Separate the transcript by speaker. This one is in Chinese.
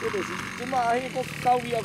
Speaker 1: 这就是即马迄个到位啊